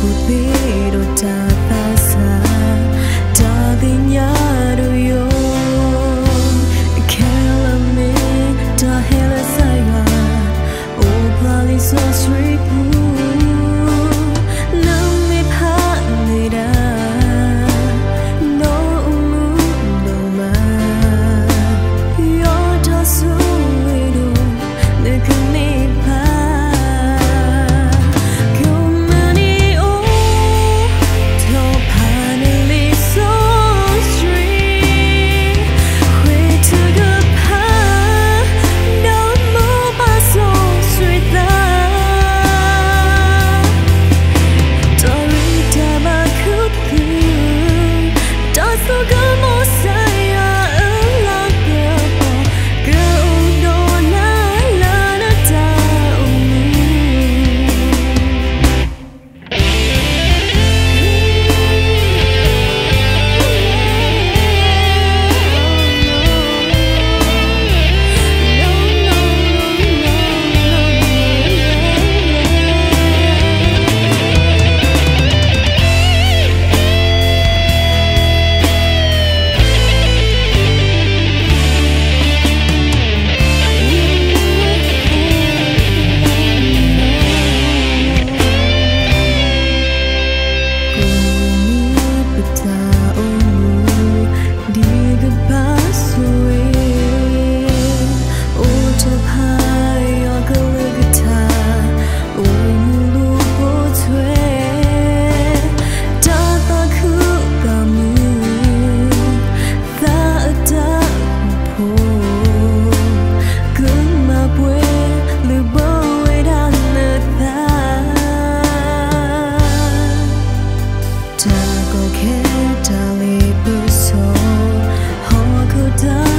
ku tidur Tago Ketali Puso Hoku Dai.